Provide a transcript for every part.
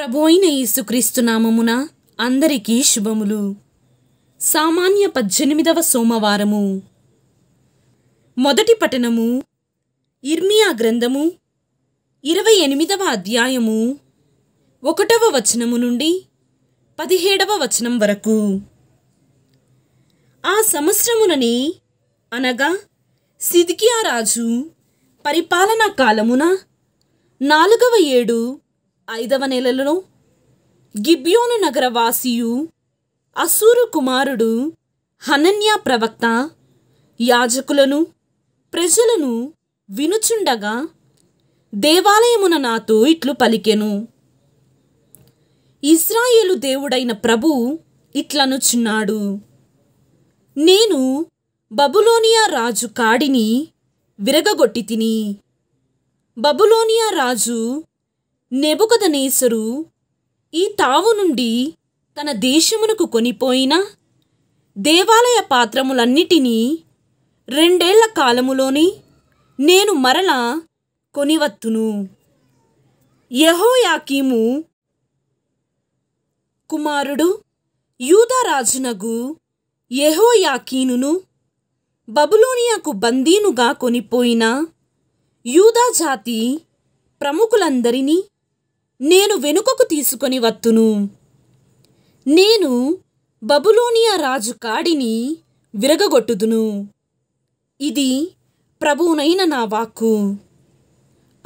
ప్రభు అయిన యేసుక్రీస్తు నామమున అందరికీ శుభములు. సామాన్య పద్దెనిమిదవ సోమవారము. మొదటి పఠనము ఇర్మియా గ్రంథము ఇరవై ఎనిమిదవ అధ్యాయము ఒకటవ వచనము నుండి పదిహేడవ వచనం వరకు. ఆ సంవత్సరమునని అనగా సిద్కియా రాజు పరిపాలనా కాలమున నాలుగవ ఏడు ఐదవ నెలలో గిబ్యోను నగర వాసియు అసూరు కుమారుడు హనన్యా ప్రవక్త యాజకులను ప్రజలను వినుచుండగా దేవాలయమున నాతో ఇట్లు పలికెను. ఇస్రాయేలు దేవుడైన ప్రభు ఇట్లనుచున్నాడు. నేను బబులోనియా రాజు కాడిని విరగగొట్టి తిని బబులోనియా రాజు నెబుకదనేసరు ఈ తావు నుండి తన దేశమునకు కొనిపోయిన దేవాలయ పాత్రములన్నిటినీ రెండేళ్ళ కాలములోనే నేను మరలా కొనివత్తును. యహోయాకీము కుమారుడు యూదరాజునగు యెహోయాకీనును బబులోనియాకు బందీనుగా కొనిపోయిన యూదా జాతి ప్రముఖులందరినీ నేను వెనుకకు తీసుకొని వత్తును. నేను బబులోనియా రాజు కాడిని విరగగొట్టుదును. ఇది ప్రభువునైన నా వాక్కు.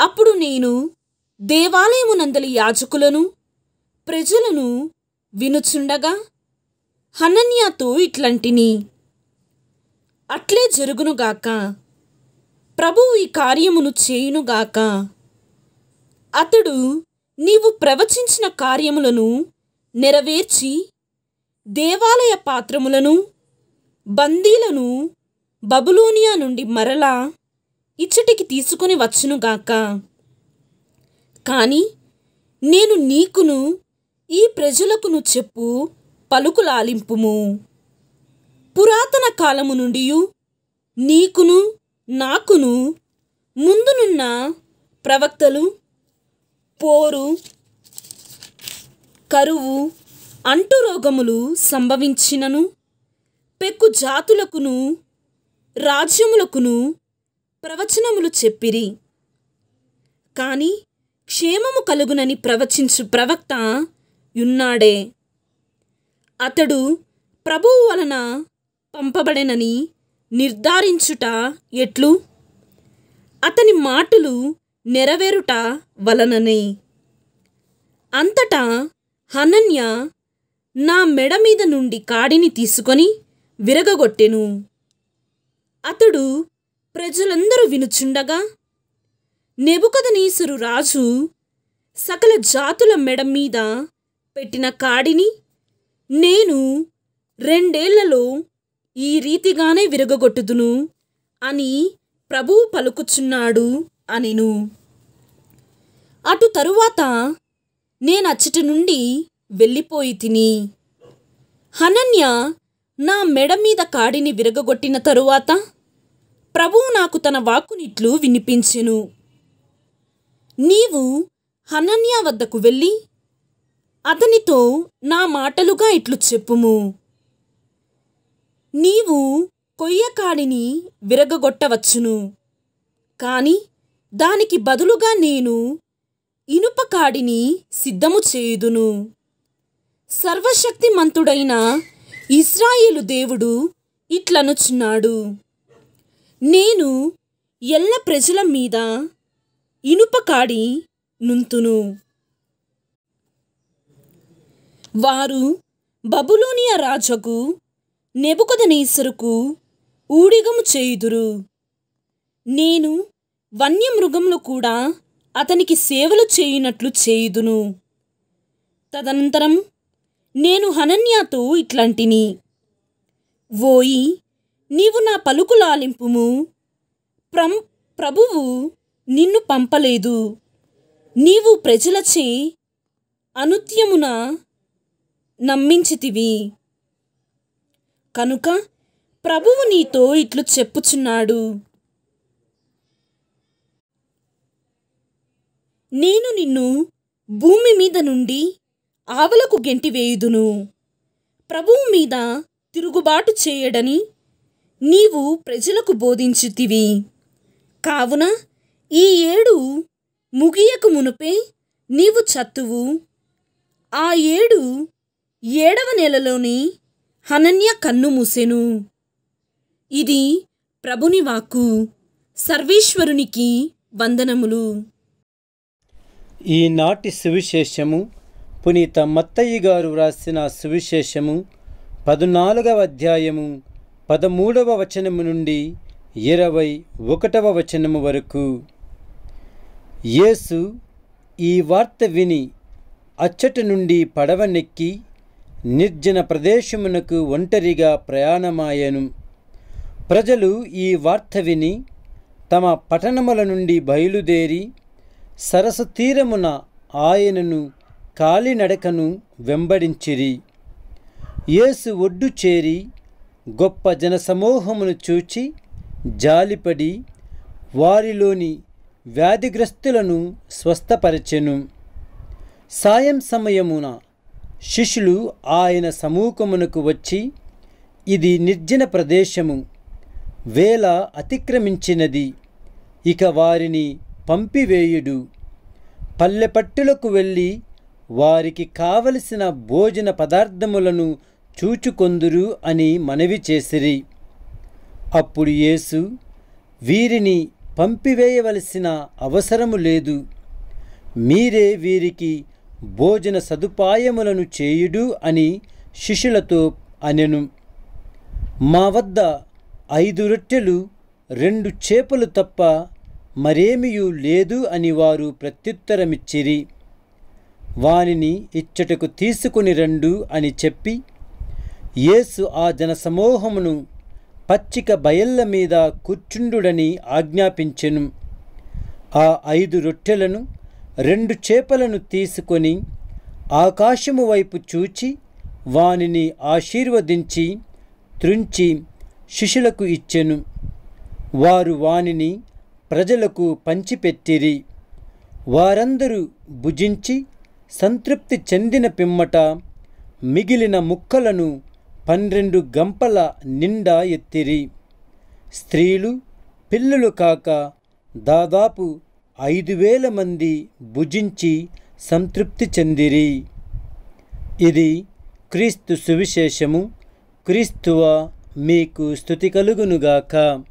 అప్పుడు నేను దేవాలయమునందలి యాజకులను ప్రజలను వినుచుండగా హనన్యాతో ఇట్లంటిని అట్లే జరుగునుగాక ప్రభువు ఈ కార్యమును చేయునుగాక అతడు నీవు ప్రవచించిన కార్యములను నెరవేర్చి దేవాలయ పాత్రములను బందీలను బబులోనియా నుండి మరలా ఇచ్చటికి తీసుకొని వచ్చునుగాక కాని నేను నీకును ఈ ప్రజలకును చెప్పు పలుకులాలింపుము. పురాతన కాలము నుండి నీకును నాకును ముందునున్న ప్రవక్తలు పోరు కరువు అంటురోగములు సంభవించినను. పెక్కు జాతులకును రాజ్యములకును ప్రవచనములు చెప్పిరి. కాని క్షేమము కలుగునని ప్రవచించు ప్రవక్త యున్నాడే. అతడు ప్రభువు వలన పంపబడెనని నిర్ధారించుట ఎట్లు? అతని మాటలు నెరవేరుట వలననే. అంతటా హనన్య నా మెడ మీద నుండి కాడిని తీసుకొని విరగగొట్టెను. అతడు ప్రజలందరూ వినుచుండగా నెబుకదనీసురు రాజు సకల జాతుల మెడ మీద పెట్టిన కాడిని నేను రెండేళ్ళలో ఈ రీతిగానే విరగగొట్టుదును అని ప్రభువు పలుకుచున్నాడు. అనిను. అటు తరువాత నేనచ్చటి నుండి వెళ్ళిపోయి తిని. హనన్య నా మెడ మీద కాడిని విరగగొట్టిన తరువాత ప్రభువు నాకు తన వాక్కునిట్లు వినిపించెను. నీవు హనన్య వద్దకు వెళ్ళి అతనితో నా మాటలుగా ఇట్లు చెప్పుము. నీవు కొయ్య కాడిని విరగగొట్టవచ్చును. కానీ దానికి బదులుగా నేను ఇనుప కాడిని సిద్ధము చేయుదును. సర్వశక్తిమంతుడైన ఇస్రాయేలు దేవుడు ఇట్లనుచున్నాడు. నేను ఎల్ల ప్రజల మీద ఇనుప కాడి నుంతును. వారు బబులోనియా రాజుకు నెబుకదనేసరుకు ఊడిగము చేయుదురు. నేను వన్యమృగములు కూడా అతనికి సేవలు చేయునట్లు చేయుదును. తదనంతరం నేను హనన్యాతో ఇట్లాంటిని. ఓయి నీవు నా పలుకులాలింపుము. ప్రం ప్రభువు నిన్ను పంపలేదు. నీవు ప్రజలచే అనుత్యమున నమ్మించితివి. కనుక ప్రభువు నీతో ఇట్లు చెప్పుచున్నాడు. నేను నిన్ను భూమి మీద నుండి ఆవలకు గెంటివేయుదును ప్రభువు మీద తిరుగుబాటు చేయడని నీవు ప్రజలకు బోధించుతివి. కావున ఈ ఏడు ముగియకు మునుపే నీవు చత్తువు. ఆ ఏడు ఏడవ నెలలోని హనన్య కన్ను మూసెను. ఇది ప్రభుని వాక్కు సర్వేశ్వరునికి వందనములు. ఈనాటి సువిశేషము పునీత మత్తయ్య గారు వ్రాసిన సువిశేషము పద్నాలుగవ అధ్యాయము పదమూడవ వచనము నుండి ఇరవై ఒకటవ వచనము వరకు. యేసు ఈ వార్త విని అచ్చటి నుండి పడవనెక్కి నిర్జన ప్రదేశమునకు ఒంటరిగా ప్రయాణమాయను. ప్రజలు ఈ వార్త విని తమ పట్టణముల నుండి బయలుదేరి సరస్సు తీరమున ఆయనను కాలినడకను వెంబడించిరి. యేసు ఒడ్డు చేరి గొప్ప జనసమూహమును చూచి జాలిపడి వారిలోని వ్యాధిగ్రస్తులను స్వస్థపరచెను. సాయం సమయమున శిష్యులు ఆయన సమూహమునకు వచ్చి ఇది నిర్జన ప్రదేశము. వేళ అతిక్రమించినది. ఇక వారిని పంపివేయుడు. పల్లెపట్టులకు వెళ్ళి వారికి కావలసిన భోజన పదార్థములను చూచుకొందురు అని మనవి చేసిరి. అప్పుడు యేసు వీరిని పంపివేయవలసిన అవసరము లేదు. మీరే వీరికి భోజన సదుపాయములను చేయుడు అని శిష్యులతో అనెను. మా వద్ద ఐదు రొట్టెలు రెండు చేపలు తప్ప మరేమియూ లేదు అని వారు ప్రత్యుత్తరమిచ్చిరి. వానిని ఇచ్చటకు తీసుకుని రండు అని చెప్పి యేసు ఆ జనసమూహమును పచ్చిక బయళ్ళ మీద కూర్చుండుడని ఆజ్ఞాపించెను. ఆ ఐదు రొట్టెలను రెండు చేపలను తీసుకొని ఆకాశము వైపు చూచి వానిని ఆశీర్వదించి త్రుంచి శిష్యులకు ఇచ్చెను. వారు వానిని ప్రజలకు పంచిపెట్టిరి. వారందరూ భుజించి సంతృప్తి చెందిన పిమ్మట మిగిలిన ముక్కలను పన్నెండు గంపల నిండా ఎత్తిరి. స్త్రీలు పిల్లలు కాక దాదాపు ఐదు వేల మంది భుజించి సంతృప్తి చెందిరి. ఇది క్రీస్తు సువిశేషము. క్రీస్తువ మీకు స్థుతి కలుగునుగాక.